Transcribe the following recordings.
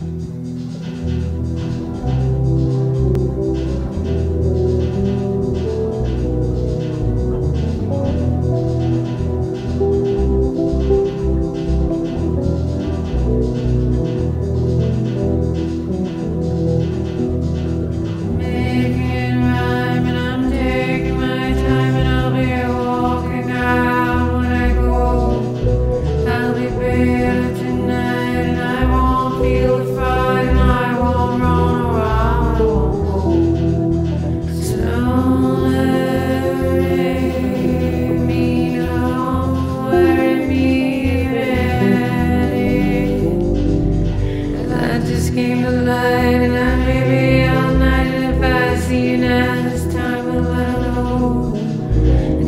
you just came to light and I may be all night And if I see you now. This time I'll let it hold.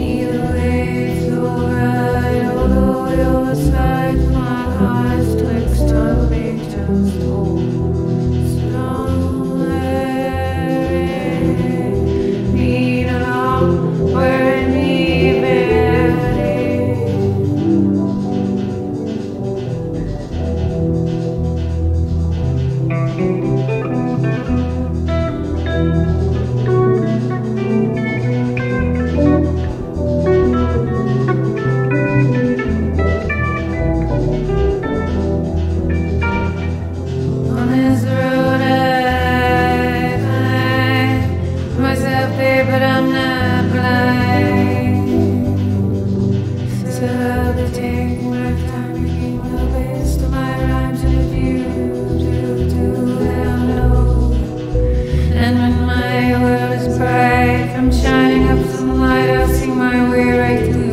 I'm shining up some light. I see my way right through.